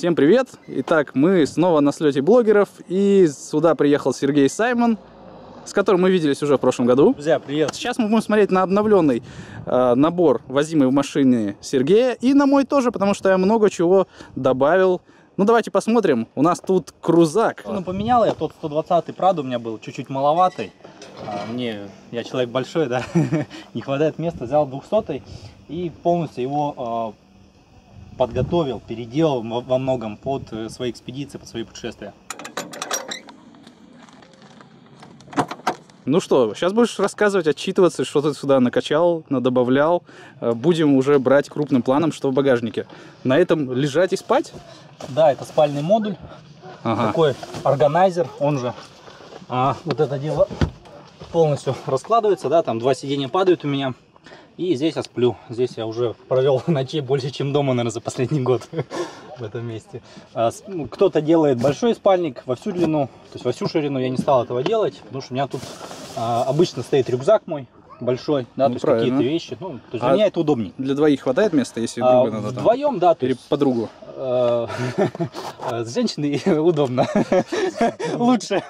Всем привет! Итак, мы снова на слете блогеров, и сюда приехал Сергей Саймон, с которым мы виделись уже в прошлом году. Друзья, привет! Сейчас мы будем смотреть на обновленный э, набор, возимый в машине Сергея, и на мой тоже, потому что я много чего добавил. Ну, давайте посмотрим. У нас тут крузак. Ну, поменял я тот 120-й Прада у меня был чуть-чуть маловатый. А, мне, я человек большой, да, не хватает места, взял 200 и полностью его а, подготовил, переделал во многом под э, свои экспедиции, под свои путешествия. Ну что, сейчас будешь рассказывать, отчитываться, что ты сюда накачал, надобавлял. Э, будем уже брать крупным планом, что в багажнике. На этом лежать и спать? Да, это спальный модуль. Ага. Такой органайзер, он же а, вот это дело полностью раскладывается, да, там два сиденья падают у меня. И здесь я сплю. Здесь я уже провел ночей больше, чем дома, наверное, за последний год в этом месте. А, ну, кто-то делает большой спальник во всю длину, то есть во всю ширину. Я не стал этого делать, потому что у меня тут а, обычно стоит рюкзак мой, большой, да, ну, то есть какие-то вещи. Ну, то есть а для меня это удобнее. Для двоих хватает места, если друга а, надо Вдвоем, да. Или есть, подругу. Э, с женщиной удобно. Лучше.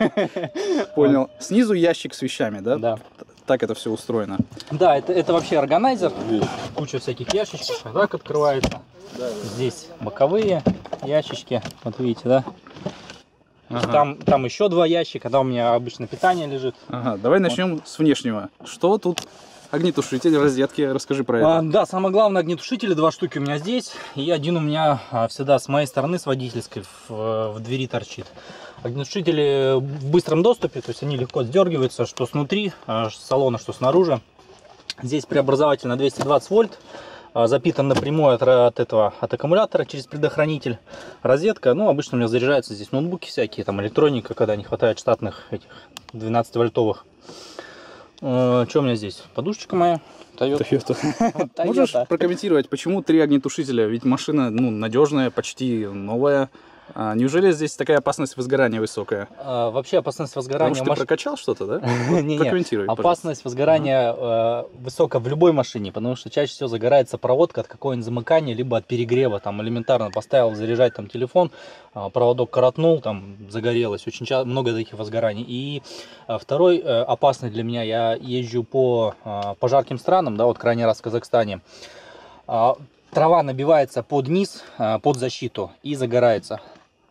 Понял. Снизу ящик с вещами, да? Да так это все устроено. Да, это, это вообще органайзер. Куча всяких ящичков. Так открывается. Здесь боковые ящички. Вот видите, да? Ага. Там, там еще два ящика, там у меня обычно питание лежит. Ага, давай начнем вот. с внешнего. Что тут огнетушитель, розетки, расскажи про это. А, да, самое главное огнетушители, два штуки у меня здесь, и один у меня а, всегда с моей стороны, с водительской, в, в двери торчит. Огнетушители в быстром доступе, то есть они легко сдергиваются, что снутри а, салона, что снаружи. Здесь преобразователь на 220 вольт, а, запитан напрямую от, от этого от аккумулятора через предохранитель. Розетка, ну обычно у меня заряжаются здесь ноутбуки всякие, там электроника, когда не хватает штатных этих 12 вольтовых. Что у меня здесь? Подушечка моя. Toyota. Toyota. Можешь прокомментировать, почему три огнетушителя? Ведь машина ну, надежная, почти новая. А, неужели здесь такая опасность возгорания высокая? А, вообще опасность возгорания... Потому что ты прокачал что-то, да? не, Прокомментируй, Опасность возгорания э, высокая в любой машине, потому что чаще всего загорается проводка от какого-нибудь замыкания, либо от перегрева. Там элементарно поставил заряжать там телефон, э, проводок коротнул, там загорелось. Очень много таких возгораний. И э, второй э, опасный для меня, я езжу по пожарким странам, да, вот крайний раз в Казахстане. Э, трава набивается под низ, под защиту и загорается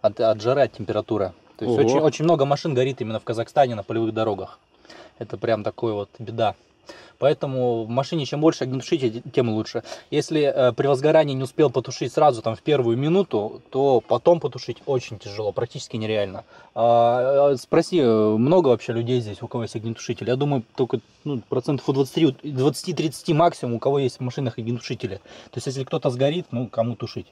от, от жары, от температуры. То есть очень, очень много машин горит именно в Казахстане на полевых дорогах. Это прям такой вот беда. Поэтому в машине чем больше огнетушителей, тем лучше. Если э, при возгорании не успел потушить сразу там в первую минуту, то потом потушить очень тяжело, практически нереально. А, спроси, много вообще людей здесь, у кого есть огнетушитель? Я думаю, только ну, процентов у 20-30 максимум, у кого есть в машинах огнетушители. То есть если кто-то сгорит, ну кому тушить?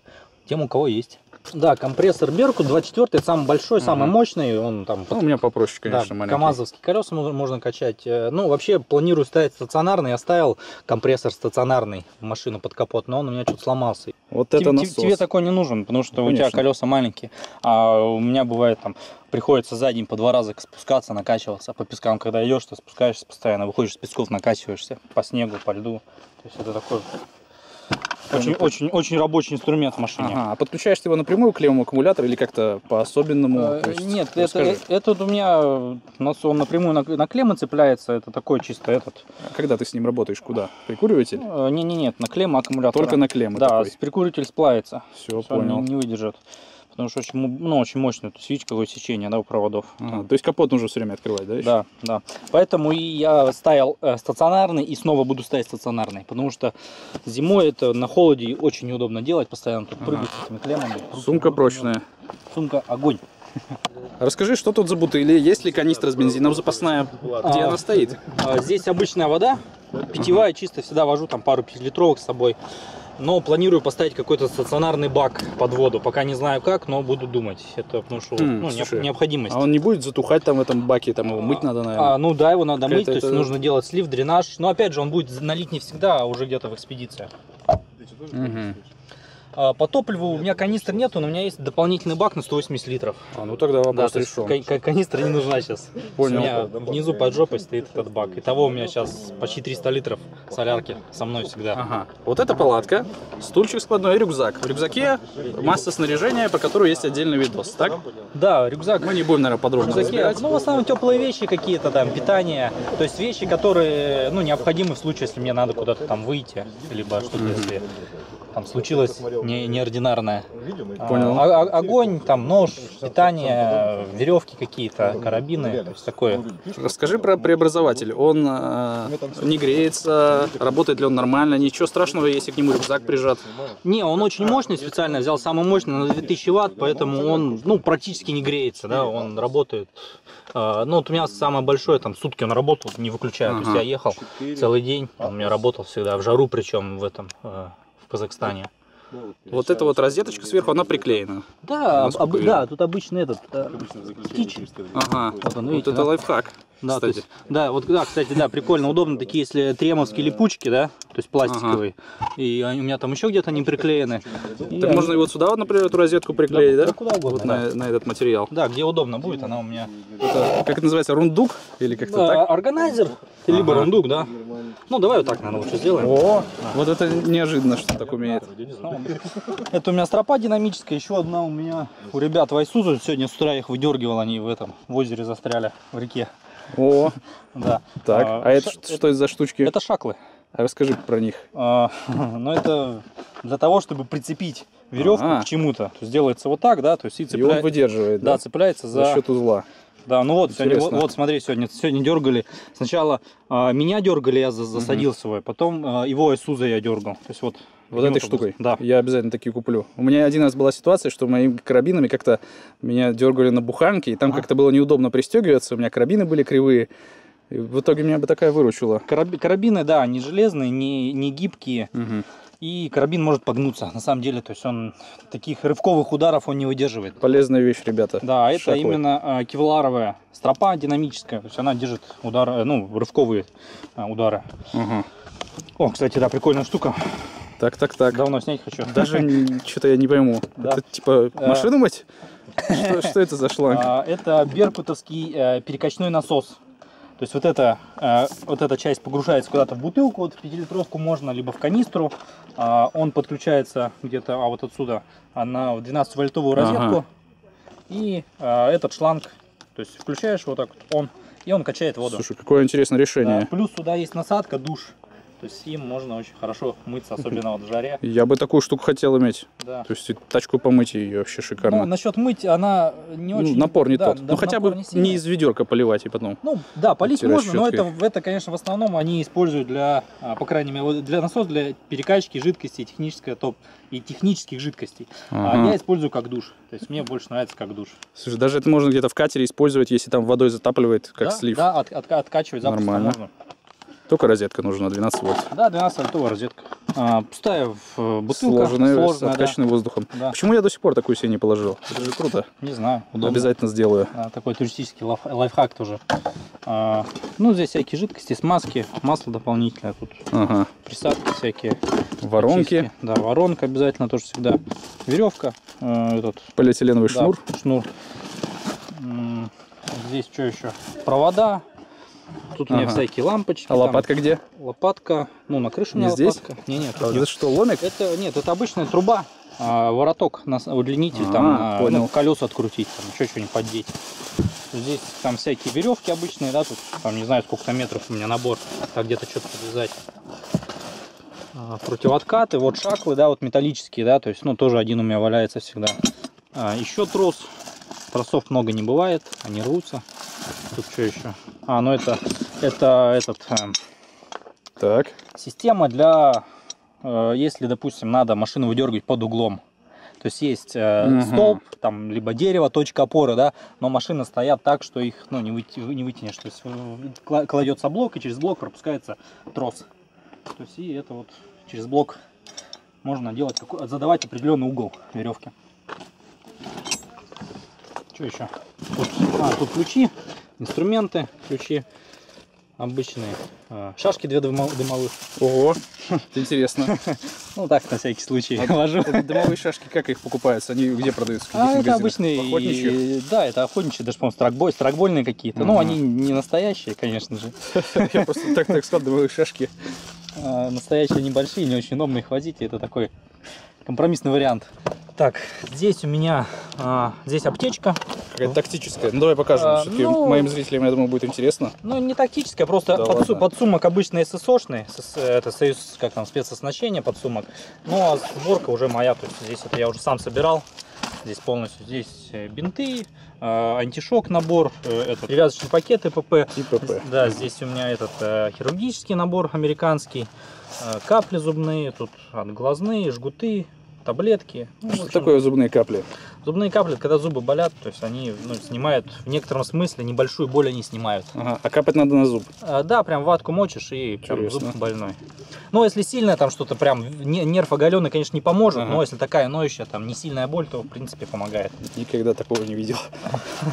Тем, у кого есть. Да, компрессор Берку 24, самый большой, самый мощный. Он там. Ну, у меня попроще, конечно, да, маленький. КАМАЗовские колеса можно качать. Э, ну, вообще планирую ставить стационарный. Я ставил компрессор стационарный в машину под капот, но он у меня что-то сломался. Вот это насос. Тебе такой не нужен, потому что ну, у тебя колеса маленькие. А у меня бывает там приходится за день по два раза спускаться, накачиваться по пескам. Когда идешь, ты спускаешься постоянно, выходишь с песков, накачиваешься по снегу, по льду. То есть это такой очень, очень, очень рабочий инструмент в машине. Ага. А подключаешь ты его напрямую к левому аккумулятору или как-то по-особенному? Э, нет, это, это, это у меня он напрямую на, на клеммы цепляется, это такой чисто этот. А когда ты с ним работаешь, куда? Прикуриватель? Э, не, не, нет, на клемму аккумулятора. Только на клемму. Да, такой. прикуритель сплавится. Все, Все понял. Не, не выдержит потому что очень, ну, очень мощное, то есть видите, сечение, да, у проводов. Ага, то есть капот нужно все время открывать, да? Еще? Да, да. Поэтому и я ставил э, стационарный и снова буду ставить стационарный, потому что зимой это на холоде очень неудобно делать, постоянно тут ага. прыгать с этими клеммами. Сумка прочная. Сумка огонь. Расскажи, что тут за бутыли? Есть ли канистра с бензином запасная? Где а, она стоит? А, здесь обычная вода, питьевая, чисто всегда вожу там пару 5-литровок с собой но планирую поставить какой-то стационарный бак под воду. Пока не знаю как, но буду думать. Это потому что хм, ну, слушай, необходимость. А он не будет затухать там в этом баке, там его мыть надо, наверное? А, ну да, его надо мыть, то есть нужно делать слив, дренаж. Но опять же, он будет налить не всегда, а уже где-то в экспедициях. Угу. А, по топливу у меня канистр нету, но у меня есть дополнительный бак на 180 литров. А, ну тогда Да, вопрос есть решен. ка- канистра не нужна сейчас. Понял. У меня внизу под жопой стоит этот бак. Итого у меня сейчас почти 300 литров солярки со мной всегда. Ага. Вот это палатка, стульчик складной и рюкзак. В рюкзаке масса снаряжения, про которую есть отдельный видос, так? Да, рюкзак. Мы не будем, наверное, подробно рюкзаке, разбирать. ну, в основном теплые вещи какие-то там, питание. То есть вещи, которые, ну, необходимы в случае, если мне надо куда-то там выйти, либо что-то, если там случилось не, неординарное. А, Понял. а- а- огонь, там, нож, питание, веревки какие-то, карабины, то есть такое. Расскажи про преобразователь. Он э, не греется, работает ли он нормально, ничего страшного, если к нему рюкзак прижат. Не, он очень мощный, специально взял самый мощный на 2000 ватт, поэтому он, ну, практически не греется, да, он работает. э, ну, вот у меня самое большое, там, сутки он работал, не выключая, то есть Ага. я ехал целый день, он у меня работал всегда, в жару причем в этом, э, в Казахстане. Вот эта вот розеточка сверху, она приклеена. Да, об- да, тут обычно этот, э, птич. Ага. Вот он, Вот видите, это да? лайфхак, Да, то кстати. есть, да, вот, да, кстати, да, прикольно, удобно такие, если тремовские липучки, да, то есть пластиковые, и они, у меня там еще где-то не приклеены. И Так они- можно и вот сюда, вот, например, эту розетку приклеить, да? да куда угодно, Вот да. на, на этот материал. Да, где удобно будет, она у меня. Это, как это называется, рундук? Или как-то так? органайзер, либо рундук, да. Ну, давай вот так, наверное, лучше сделаем. О, вот это неожиданно, что так умеет. Это у меня стропа динамическая, еще одна у меня у ребят в Айсузу. Сегодня с утра их выдергивал, они в этом, в озере застряли, в реке. О, Да. так. А, А это что это за штучки? Это шаклы. А расскажи про них. А, Ну, это для того, чтобы прицепить веревку Ага. к чему-то. То есть делается вот так, да, то есть и И он выдерживает, Да, да? цепляется За за... счет узла. Да, ну вот, сегодня, вот, вот, смотри, сегодня, сегодня дергали. Сначала а, меня дергали, я за- засадил свой, потом а, его Айсуза я дергал. То есть вот. Вот этой штукой. Да. Я обязательно такие куплю. У меня один раз была ситуация, что моими карабинами как-то меня дергали на буханке, и там как-то было неудобно пристегиваться. У меня карабины были кривые. И в итоге меня бы такая выручила. Караби- карабины, да, не железные, не, не гибкие. Мгм. И карабин может погнуться, на самом деле. То есть он таких рывковых ударов он не выдерживает. Полезная вещь, ребята. Да, это Шаклы. именно а, кевларовая стропа динамическая. То есть она держит удар, э, ну, рывковые а, удары. Ага. О, кстати, да, прикольная штука. Так, так, так. Давно снять хочу. Даже что-то я не пойму. Да. Это типа Э. машину мыть? Что, что это за шланг? А, Это беркутовский э, перекачной насос. То есть вот эта, э, вот эта часть погружается куда-то в бутылку, вот в пятилитровку можно, либо в канистру. А, Он подключается где-то а вот отсюда а, на 12-вольтовую Ага. розетку. И а, этот шланг, то есть включаешь вот так вот он, и он качает воду. Слушай, какое интересное Да, решение. Плюс сюда есть насадка, душ. То есть им можно очень хорошо мыться, особенно вот в жаре. Я бы такую штуку хотел иметь. Да. То есть тачку помыть ее вообще Ну, шикарно. насчет мыть, она не Ну, очень... напор не да, тот. да, ну хотя бы не, сильный. из ведерка поливать и потом. Ну, да, полить можно, но это, щеткой. это, конечно, в основном они используют для, а, по крайней мере, для насос для перекачки жидкости, техническое топ и технических жидкостей. А Ага. я использую как душ. То есть мне больше нравится как душ. Слушай, даже это можно где-то в катере использовать, если там водой затапливает, как да, слив. Да, от- от- откачивать запросто Нормально. можно. Только розетка нужна, 12 вольт. Да, 12 вольтовая розетка. А, пустая в, э, бутылка, Сложенная, сложная, да. откачанная воздухом. Да. Почему я до сих пор такую себе не положил? Это же круто. Не знаю, удобно. Обязательно сделаю. А, такой туристический лайф- лайфхак тоже. А, ну, здесь всякие жидкости, смазки, масло дополнительное, тут Ага. присадки всякие. Воронки, Чистки. Да, воронка обязательно тоже всегда. Веревка, э, этот полиэтиленовый да, шнур. шнур. Здесь что еще? Провода. Тут у меня всякие лампочки. А там лопатка где? Лопатка. Ну, на крыше у меня Не здесь? лопатка. Не, нет. Это что, ломик? Это нет, это обычная труба, а, вороток, нас- удлинитель, А, там а, понял. ну, колеса открутить, там еще что-нибудь поддеть. Здесь там всякие веревки обычные, да, тут там не знаю сколько там метров у меня набор, так где-то что-то подвязать. А, противооткаты, вот шаклы, да, вот металлические, да, то есть, ну, тоже один у меня валяется всегда. А, еще трос, тросов много не бывает, они рвутся. Тут что еще? А, ну это, это этот, эм, Так. Система для, э, если, допустим, надо машину выдергивать под углом. То есть есть э, Мгм. столб, там, либо дерево, точка опоры, да, но машины стоят так, что их ну, не, выти- не вытянешь. То есть э, кла- кладется блок, и через блок пропускается трос. То есть и это вот через блок можно делать, задавать определенный угол веревки. Что еще? Тут, а, тут ключи, инструменты, ключи обычные. А, Шашки две дымо- дымовых. Ого, интересно. Ну так, на всякий случай А вожу. Дымовые шашки, как их покупаются? Они где продаются? А, это обычные, Охотничьи? да, это охотничьи, даже, по-моему, стракбольные какие-то. Ну, они не настоящие, конечно же. Я просто так так сказал, дымовые шашки. А, Настоящие небольшие, не очень возить, и это такой компромиссный вариант. Так, здесь у меня, а, здесь аптечка. Какая-то тактическая. Ну давай покажем. А, Все-таки ну- моим зрителям, я думаю, будет интересно. Ну, не тактическая, просто Да подсу- ладно. подсумок обычный ССОшный, СС- это союз, как там, спецоснащение подсумок. Ну, а сборка уже моя, то есть здесь это я уже сам собирал. Здесь полностью, здесь э, бинты, э, антишок набор, э, этот, перевязочный пакет ИПП. И ПП. Да, здесь у меня этот хирургический набор американский, капли зубные, тут отглазные, жгуты, таблетки. Ну, Что общем, такое зубные капли? Зубные капли, когда зубы болят, то есть они ну, снимают, в некотором смысле небольшую боль они снимают. Ага. А капать надо на зуб. А, Да, прям ватку мочишь и прям Интересно. зуб больной. Ну, если сильная там что-то прям, не- нерв оголенный, конечно, не поможет, Ага. но если такая ноющая, там, не сильная боль, то, в принципе, помогает. Никогда такого не видел.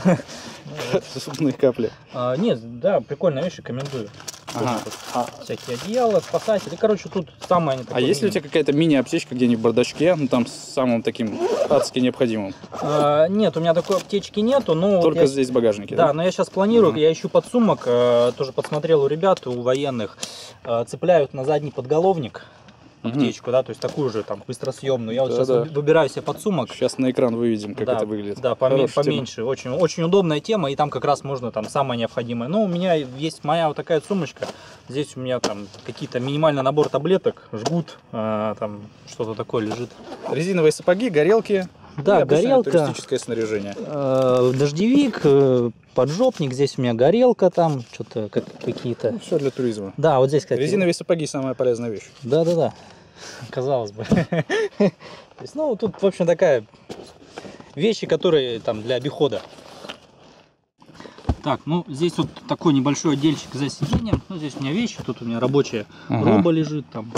Зубные капли. А, нет, да, прикольная вещь, рекомендую. Ага. А, Всякие одеяла, спасатели. Короче, тут самое они а есть ли у тебя какая-то мини-аптечка где-нибудь в бардачке, ну там с самым таким адски необходимым? А, нет, у меня такой аптечки нету, но... вот Только я- здесь в багажнике, Да, но я сейчас планирую, Ага. я ищу подсумок, э, тоже подсмотрел у ребят, у военных, э, цепляют на задний подголовник. Аптечку, да, то есть такую же там быстросъемную. Я вот сейчас Да-да. выбираю себе подсумок. Сейчас на экран выведем, как да, это выглядит. Да, поме- Хорошая тема. поменьше. Очень, очень удобная тема, и там как раз можно там самое необходимое. Ну, у меня есть моя вот такая сумочка. Здесь у меня там какие-то минимальный набор таблеток, жгут, э, там что-то такое лежит. Резиновые сапоги, горелки. Да, горелка. туристическое снаряжение. Э, дождевик, э, поджопник, здесь у меня горелка там, что-то как, какие-то. Все для туризма. Да, вот здесь, кстати. Резиновые сапоги самая полезная вещь. Да, да, да. Казалось бы. То есть, ну, тут, в общем, такая вещи, которые там для обихода. Так, ну, здесь вот такой небольшой отдельчик за сиденьем. Ну, здесь у меня вещи, тут у меня рабочая Ага. роба лежит, там,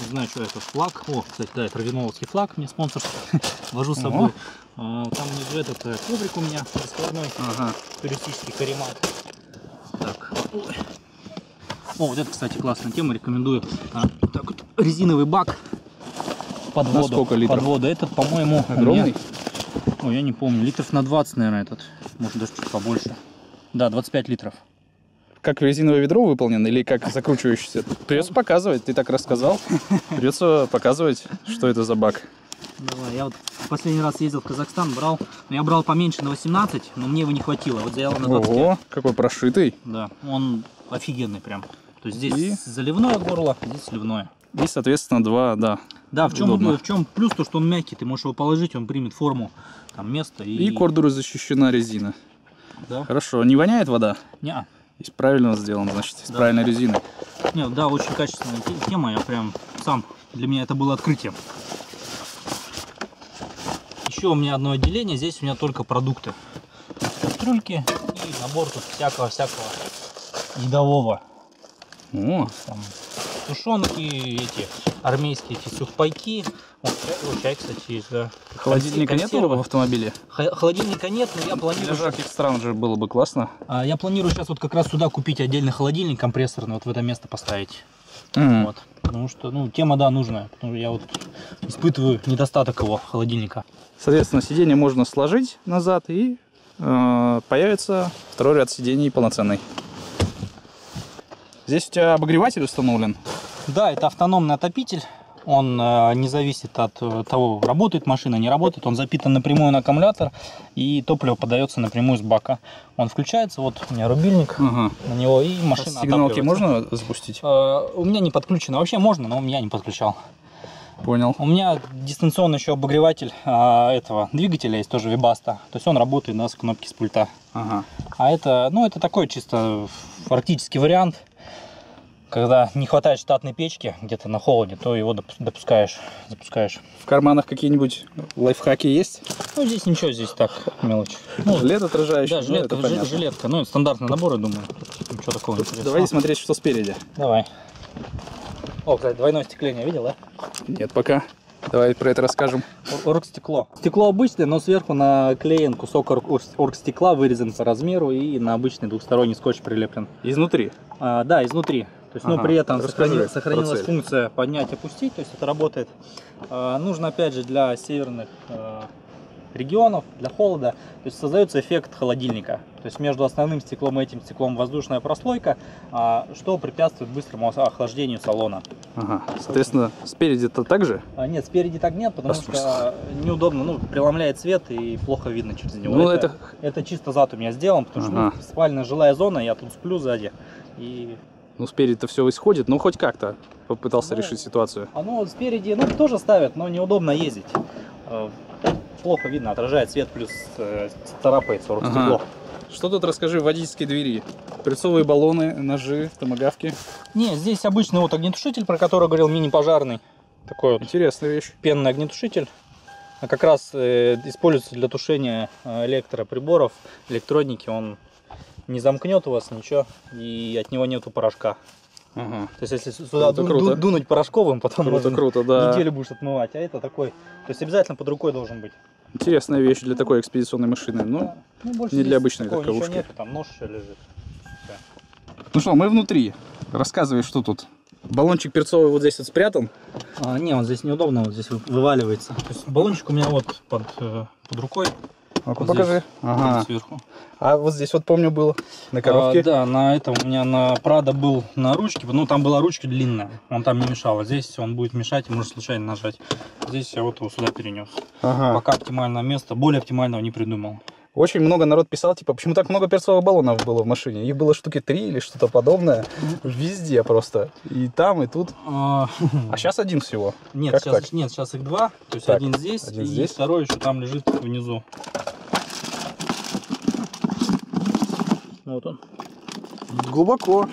не знаю, что это, флаг. О, кстати, да, это Равиновский флаг, мне спонсор, вожу с собой. А, Там внизу этот э, коврик у меня раскладной, Ага. туристический каремат. Так. Ой. О, вот это, кстати, классная тема, рекомендую. А, так вот, резиновый бак под На воду. сколько литров? Под воду. Этот, по-моему, Огромный? меня- Ой, я не помню. Литров на 20, наверное, этот. Может, даже чуть побольше. Да, 25 литров. Как резиновое ведро выполнен или как закручивающийся? Придется показывать, ты так рассказал. Придется показывать, что это за бак. Давай, я вот последний раз ездил в Казахстан, брал, но я брал поменьше на 18, но мне его не хватило. Вот взял на 25. Ого, какой прошитый. Да, он офигенный прям. То есть здесь И? заливное горло, здесь сливное. И, соответственно, два, да. Да, в чем, Удобно. в чем плюс то, что он мягкий, ты можешь его положить, он примет форму, там место и... И кордуры защищена резина. Да? Хорошо, не воняет вода? Не, Из правильно сделан, значит, из Да. правильной резины. не, да, очень качественная те- тема, я прям сам, для меня это было открытием. Еще у меня одно отделение, здесь у меня только продукты. Кастрюльки и набор тут всякого-всякого едового. О, Там тушенки, эти армейские эти сухпайки. Вот, чай, вот чай, кстати, есть, да. холодильника консервы. в автомобиле? Х- Холодильника нет, но я Для планирую... жарких стран же было бы классно. А, Я планирую сейчас вот как раз сюда купить отдельный холодильник компрессорный, вот в это место поставить. М. Вот. Потому что, ну, тема, да, нужная. Потому что я вот испытываю недостаток его холодильника. Соответственно, сиденье можно сложить назад и э, появится второй ряд сидений полноценный. Здесь у тебя обогреватель установлен. Да, это автономный отопитель. Он э, не зависит от э, того, работает машина, не работает. Он запитан напрямую на аккумулятор, и топливо подается напрямую с бака. Он включается, вот у меня рубильник Ага. на него, и машина Сигналки отапливается. можно запустить? Э, У меня не подключено. Вообще можно, но у меня не подключал. Понял. У меня дистанционный еще обогреватель а, этого двигателя есть тоже Вибаста. То есть он работает да, с кнопки с пульта. Ага. А это, ну, это такой чисто практический вариант. Когда не хватает штатной печки где-то на холоде, то его допу- допускаешь, запускаешь. В карманах какие-нибудь лайфхаки есть? Ну, здесь ничего, здесь так, мелочь. Ну, Жилет отражающий? да, ну, жилетка, это жи- понятно. жилетка. Ну, это стандартный набор, я думаю. Тут Ничего такого интересного. Давайте смотреть, что спереди. Давай. О, кстати, двойное стекление, видел, да? Нет, пока. Давай про это расскажем. Оргстекло. Стекло обычное, но сверху наклеен кусок орг- орг- оргстекла, вырезан по размеру и на обычный двухсторонний скотч прилеплен. Изнутри. А, да, изнутри. То есть, ага. но при этом сохранилась, сохранилась функция поднять-опустить, то есть это работает. Э, нужно опять же для северных э, регионов, для холода, то есть создается эффект холодильника. То есть между основным стеклом и этим стеклом воздушная прослойка, а, что препятствует быстрому охлаждению салона. Ага. Соответственно, спереди-то так же? А, нет, спереди так нет, потому а, что неудобно, ну, преломляет свет и плохо видно через него. Ну, это, это... это чисто зад у меня сделан, потому ага. что ну, спальная жилая зона, я тут сплю сзади. И ну, спереди-то все исходит, ну, хоть как-то попытался ну, решить ситуацию. Оно спереди, ну, тоже ставят, но неудобно ездить. Э, плохо видно, отражает свет, плюс э, царапается ага. стекло. Что тут расскажи в водительской двери? Перцовые баллоны, ножи, томогавки? Не, здесь обычный вот огнетушитель, про который говорил, мини-пожарный. Такой вот. Интересная вещь. Пенный огнетушитель. А как раз э, используется для тушения э, электроприборов, электроники. Он не замкнет у вас ничего, и от него нету порошка. Ага. То есть если сюда круто, ду круто. дунуть порошковым, потом круто, круто, да. неделю будешь отмывать. А это такой, то есть обязательно под рукой должен быть. Интересная вещь для такой экспедиционной машины, но да. ну, не для обычной таковушки. Нет, там нож еще лежит. Все. Ну что, мы внутри. Рассказывай, что тут. Баллончик перцовый вот здесь вот спрятан? А, не, он здесь неудобно, вот здесь вываливается. То есть баллончик у меня вот под, э, под рукой. Ну-ка вот покажи. Ага. Сверху. А вот здесь вот помню было на коробке. А, да, на этом у меня на Прада был на ручке, ну там была ручка длинная, он там не мешал. А здесь он будет мешать и может случайно нажать. Здесь я вот его сюда перенес. Ага. Пока оптимальное место, более оптимального не придумал. Очень много народ писал, типа, почему так много перцовых баллонов было в машине? Их было штуки три или что-то подобное. Везде просто. И там, и тут. А, а сейчас один всего. Нет, как сейчас, нет, сейчас их два. То есть так, один здесь, один и здесь. второй еще там лежит внизу. Вот он. Глубоко.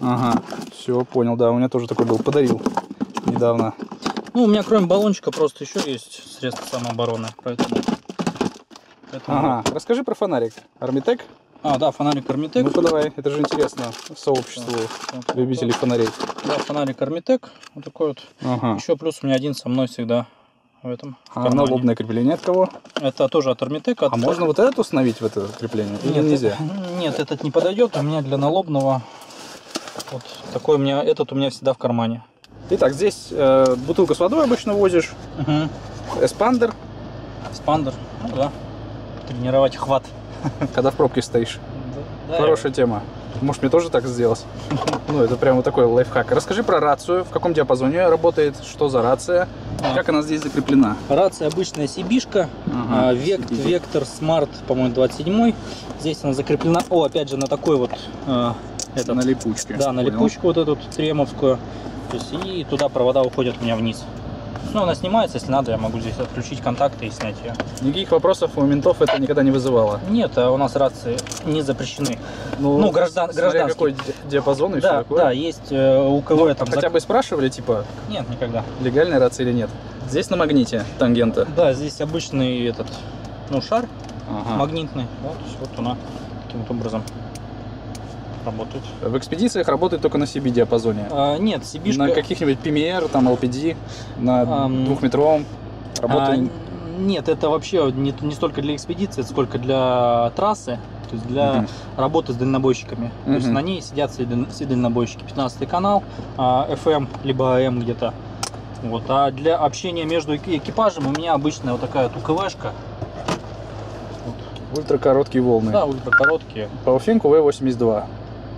Ага, все, понял, да, у меня тоже такой был, подарил недавно. Ну, у меня кроме баллончика просто еще есть средства самообороны, поэтому... поэтому... Ага, расскажи про фонарик. Армитек? А, да, фонарик Армитек. Ну-ка давай, это же интересно сообществу да, любителей фонарей. Да, фонарик Армитек, вот такой вот. Ага. Еще плюс у меня один со мной всегда в этом. В а налобное крепление от кого? Это тоже от Армитека. А можно вот этот установить в это крепление? Или нет, нельзя? Нет, этот не подойдет. У меня для налобного вот такой у меня, этот у меня всегда в кармане. Итак, здесь э, бутылка с водой обычно возишь. Угу. Эспандер. Эспандер, ну да. Тренировать хват. Когда в пробке стоишь. Да, Хорошая я... тема. Может мне тоже так сделать? Ну, это прямо такой лайфхак. Расскажи про рацию, в каком диапазоне работает, что за рация, а. как она здесь закреплена? Рация обычная Сибишка, ага, Вект, Вектор Smart, по-моему, 27 Здесь она закреплена, о, опять же, на такой вот... Э, этот, на липучке. Да, на понял. липучку вот эту тремовскую. То есть, и туда провода уходят у меня вниз. Ну, она снимается, если надо, я могу здесь отключить контакты и снять ее. Никаких вопросов у ментов это никогда не вызывало? Нет, а у нас рации не запрещены. Ну, ну граждан, гражданские. какой диапазон и да, все такое? Да, есть э, УКВ ну, там. Хотя бы спрашивали, типа? Нет, никогда. Легальная рация или нет? Здесь на магните тангента? Да, здесь обычный этот, ну, шар ага. магнитный. Есть вот она таким вот образом работает. В экспедициях работает только на CB-диапазоне? А, нет, CB... На каких-нибудь PMR, там LPD, на а, двухметровом работает? А, нет, это вообще не, не столько для экспедиции, сколько для трассы, то есть для uh работы с дальнобойщиками. uh То есть на ней сидят все, все дальнобойщики. 15 канал, FM, либо AM где-то. Вот. А для общения между экипажем у меня обычная вот такая вот УКВшка. Вот. Ультракороткие волны. Да, ультракороткие. По Финку V82.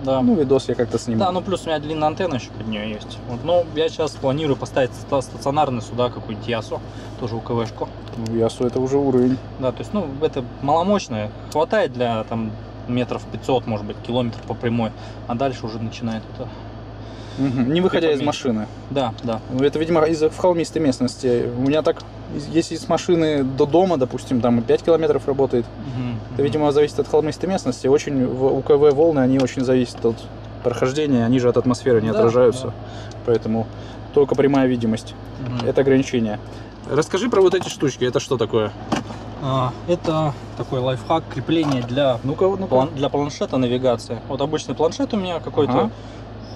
Да. Ну, видос я как-то сниму. Да, ну плюс у меня длинная антенна еще под нее есть. Вот, но я сейчас планирую поставить стационарный сюда какую-нибудь Ясу, тоже УКВшку. Ну, Ясу это уже уровень. Да, то есть, ну, это маломощное. Хватает для там метров 500, может быть, километров по прямой. А дальше уже начинает это Угу. Не выходя из машины. Да, да. Ну, это, видимо, из в холмистой местности. У меня так, если с машины до дома, допустим, там 5 километров работает, угу. это, видимо, зависит от холмистой местности. Очень в УКВ волны, они очень зависят от прохождения, они же от атмосферы не да, отражаются. Да. Поэтому только прямая видимость. Угу. Это ограничение. Расскажи про вот эти штучки. Это что такое? А, это такой лайфхак крепление для, ну -ка, ну -ка. для планшета навигации. Вот обычный планшет у меня какой-то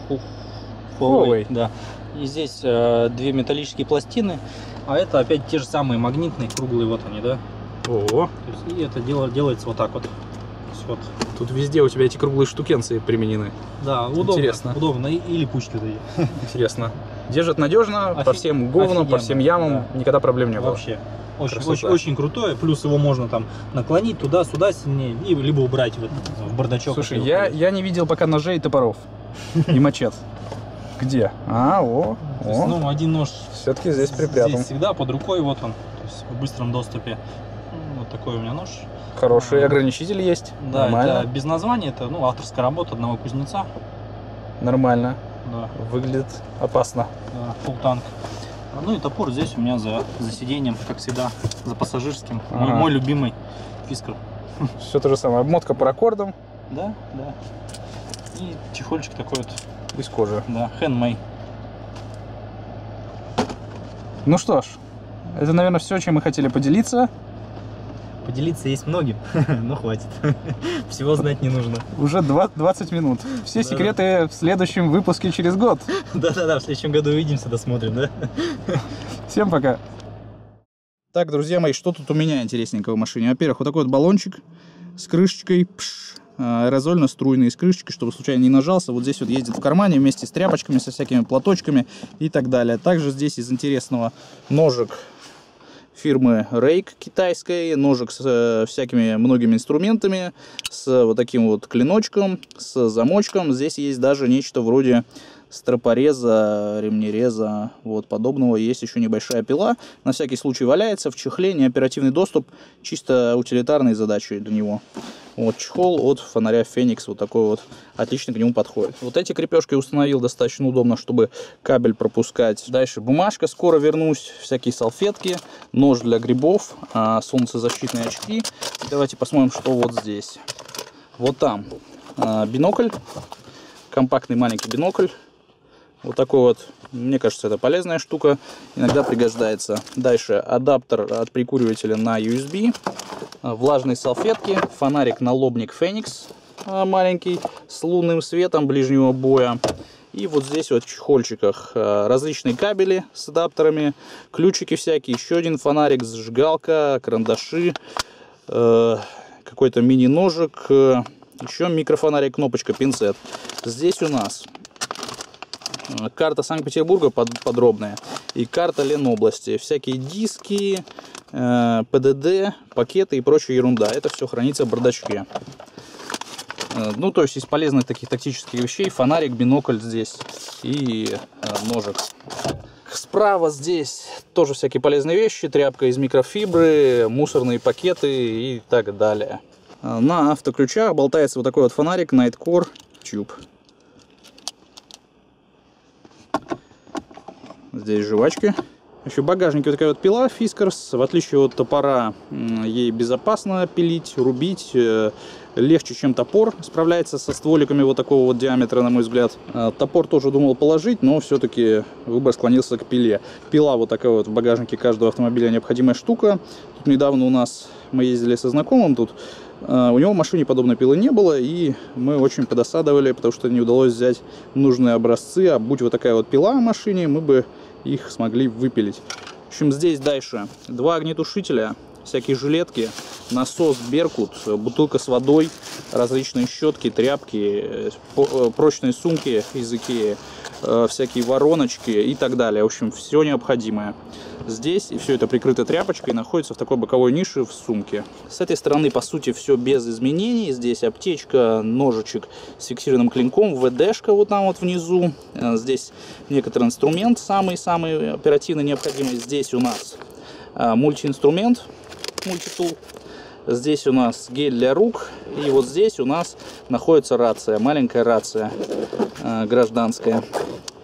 ага. Huawei. Да. И здесь э, две металлические пластины, а это опять те же самые магнитные, круглые, вот они, да. О. и это дело делается вот так вот. вот. Тут везде у тебя эти круглые штукенции применены. Да, удобно. Интересно. Удобно. И, и липучки такие. Интересно. Держит надежно, по Офи- всем говнам, по офигенно, всем ямам, да. никогда проблем не было. Вообще. Очень, Красота. очень, очень крутое. Плюс его можно там наклонить туда-сюда сильнее, и, либо убрать в, в бардачок. Слушай, я, я не видел пока ножей и топоров. И мачет. Где? А, о, То есть, о. ну, один нож Все-таки здесь припрятан. Здесь всегда под рукой, вот он. То есть в быстром доступе. Ну, Вот такой у меня нож. Хороший А. ограничитель есть. Да, Нормально. это без названия, это ну, авторская работа одного кузнеца. Нормально. Да, Выглядит опасно. да, full танк. А, Ну и топор здесь у меня за, за сиденьем, как всегда, за пассажирским. Мой, Ага. мой любимый фискер. Все то же самое. Обмотка по аккордам Да, да. И чехольчик такой вот, из кожи. да, handmade. Ну что ж, это, наверное, все, чем мы хотели поделиться. Поделиться есть многим, но хватит. Всего знать не нужно. Уже два- 20 минут. Все секреты в следующем выпуске через год. Да-да-да, в следующем году увидимся, досмотрим, да? Всем пока. Так, друзья мои, что тут у меня интересненького в машине? Во-первых, вот такой вот баллончик с крышечкой, пш, а, аэрозольно-струйный с крышечкой, чтобы случайно не нажался. Вот здесь вот ездит в кармане вместе с тряпочками, со всякими платочками и так далее. Также здесь из интересного ножик фирмы Rake китайской, ножик с э, всякими многими инструментами, с вот таким вот клиночком, с замочком. Здесь есть даже нечто вроде стропореза, ремнереза, вот подобного. Есть еще небольшая пила, на всякий случай валяется в чехле, не оперативный доступ, чисто утилитарные задачи для него. Вот чехол от фонаря Феникс, вот такой вот, отлично к нему подходит. Вот эти крепежки установил достаточно удобно, чтобы кабель пропускать. Дальше бумажка, скоро вернусь, всякие салфетки, нож для грибов, а, солнцезащитные очки. Давайте посмотрим, что вот здесь. Вот там а, бинокль, компактный маленький бинокль. Вот такой вот, мне кажется, это полезная штука, иногда пригождается. Дальше адаптер от прикуривателя на USB, влажные салфетки, фонарик налобник Феникс а, маленький с лунным светом ближнего боя. И вот здесь вот в чехольчиках а, различные кабели с адаптерами, ключики всякие, еще один фонарик, зажигалка, карандаши, э, какой-то мини-ножик, э, еще микрофонарик, кнопочка, пинцет. Здесь у нас э, карта Санкт-Петербурга под- подробная и карта Ленобласти. Всякие диски, э, ПДД, пакеты и прочая ерунда. Это все хранится в бардачке. Э, Ну, то есть из полезных таких тактических вещей фонарик, бинокль здесь и э, ножик. Справа здесь тоже всякие полезные вещи, тряпка из микрофибры, мусорные пакеты и так далее. Э, На автоключах болтается вот такой вот фонарик Nightcore Tube. Здесь жвачки. Еще в багажнике вот такая вот пила Fiskars. В отличие от топора, ей безопасно пилить, рубить. э, Легче, чем топор. Справляется со стволиками вот такого вот диаметра, на мой взгляд. А, Топор тоже думал положить, но все-таки выбор склонился к пиле. Пила вот такая вот в багажнике каждого автомобиля необходимая штука. Тут недавно у нас мы ездили со знакомым тут. А, У него в машине подобной пилы не было, и мы очень подосадовали, потому что не удалось взять нужные образцы. А будь вот такая вот пила в машине, мы бы их смогли выпилить. В общем, здесь дальше два огнетушителя, всякие жилетки, насос Беркут, бутылка с водой, различные щетки, тряпки, э, э, прочные сумки из Икеи, всякие вороночки и так далее. В общем, все необходимое. Здесь и все это прикрыто тряпочкой, находится в такой боковой нише в сумке. С этой стороны, по сути, все без изменений. Здесь аптечка, ножичек с фиксированным клинком, ВДшка вот там вот внизу. Э, Здесь некоторый инструмент, самый-самый оперативно необходимый. Здесь у нас а, мультиинструмент, мультитул. Здесь у нас гель для рук. И вот здесь у нас находится рация, маленькая рация э, гражданская.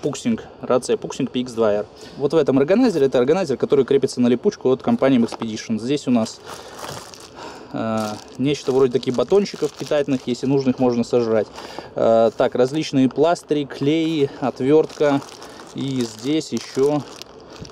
Puxing, рация Puxing PX2R. Вот в этом органайзере, это органайзер, который крепится на липучку от компании Expedition. Здесь у нас э, нечто вроде таких батончиков питательных, если нужно их можно сожрать. Э, так, различные пластыри, клей, отвертка. И здесь еще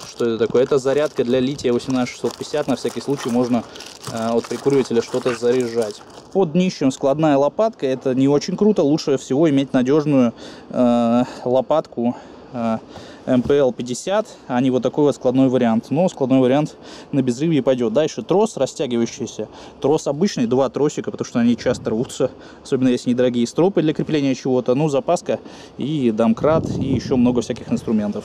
что это такое? Это зарядка для лития 18650. На всякий случай можно от прикуривателя что-то заряжать. Под днищем складная лопатка. Это не очень круто. Лучше всего иметь надежную э, лопатку э, MPL-50, а не вот такой вот складной вариант. Но складной вариант на безрыбье пойдет. Дальше трос растягивающийся. Трос обычный, два тросика, потому что они часто рвутся, особенно если недорогие стропы для крепления чего-то. Ну, запаска и домкрат, и еще много всяких инструментов.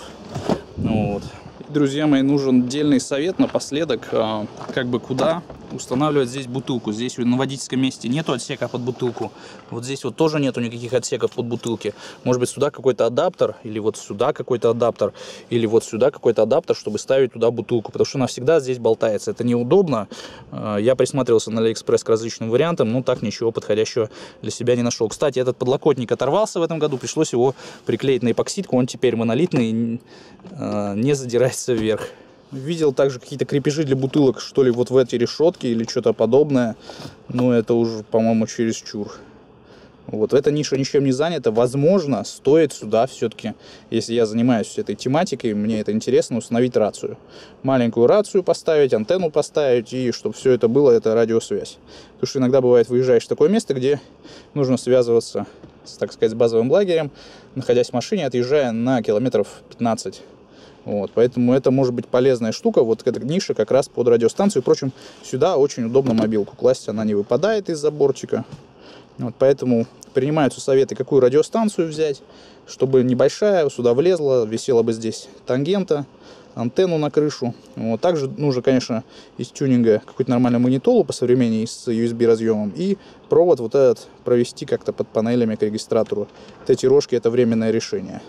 Вот. Друзья мои, нужен отдельный совет напоследок, а, как бы куда устанавливать здесь бутылку. Здесь на водительском месте нету отсека под бутылку. Вот здесь вот тоже нету никаких отсеков под бутылки. Может быть сюда какой-то адаптер, или вот сюда какой-то адаптер, или вот сюда какой-то адаптер, чтобы ставить туда бутылку. Потому что она всегда здесь болтается. Это неудобно. А, я присматривался на AliExpress к различным вариантам, но так ничего подходящего для себя не нашел. Кстати, этот подлокотник оторвался в этом году. Пришлось его приклеить на эпоксидку. Он теперь монолитный, а, не задирается вверх. Видел также какие-то крепежи для бутылок, что ли, вот в эти решетки или что-то подобное. Но это уже, по-моему, чересчур. Вот, эта ниша ничем не занята. Возможно, стоит сюда все-таки, если я занимаюсь этой тематикой, мне это интересно, установить рацию. Маленькую рацию поставить, антенну поставить, и чтобы все это было, это радиосвязь. Потому что иногда бывает, выезжаешь в такое место, где нужно связываться, с, так сказать, с базовым лагерем, находясь в машине, отъезжая на километров 15 вот, поэтому это может быть полезная штука. Вот эта ниша как раз под радиостанцию. Впрочем, сюда очень удобно мобилку класть, она не выпадает из заборчика. Вот, поэтому принимаются советы, какую радиостанцию взять, чтобы небольшая сюда влезла, висела бы здесь тангента, антенну на крышу. Вот. Также нужно, конечно, из тюнинга какую-то нормальную магнитолу по современней с USB разъемом и провод вот этот провести как-то под панелями к регистратору. Вот эти рожки это временное решение.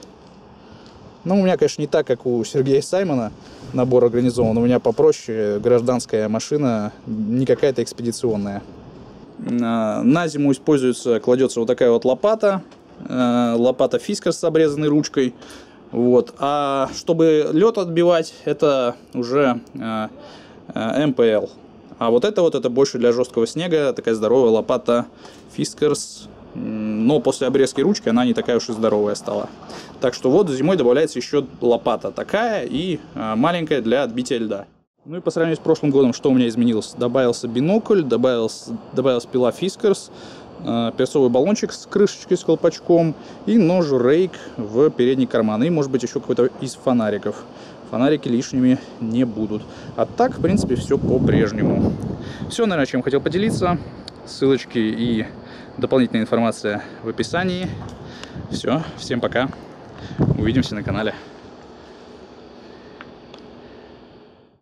Ну, у меня, конечно, не так, как у Сергея Саймона набор организован. У меня попроще гражданская машина, не какая-то экспедиционная. А, на зиму используется, кладется вот такая вот лопата. А, лопата Фискер с обрезанной ручкой. Вот. А чтобы лед отбивать, это уже а, МПЛ. А вот это вот, это больше для жесткого снега, такая здоровая лопата Fiskars но после обрезки ручки она не такая уж и здоровая стала. Так что вот зимой добавляется еще лопата такая и а, маленькая для отбития льда. Ну и по сравнению с прошлым годом, что у меня изменилось? Добавился бинокль, добавился, добавилась пила Fiskars, а, перцовый баллончик с крышечкой с колпачком и нож рейк в передний карман. И может быть еще какой-то из фонариков. Фонарики лишними не будут. А так, в принципе, все по-прежнему. Все, наверное, чем хотел поделиться. Ссылочки и Дополнительная информация в описании. Все, всем пока. Увидимся на канале.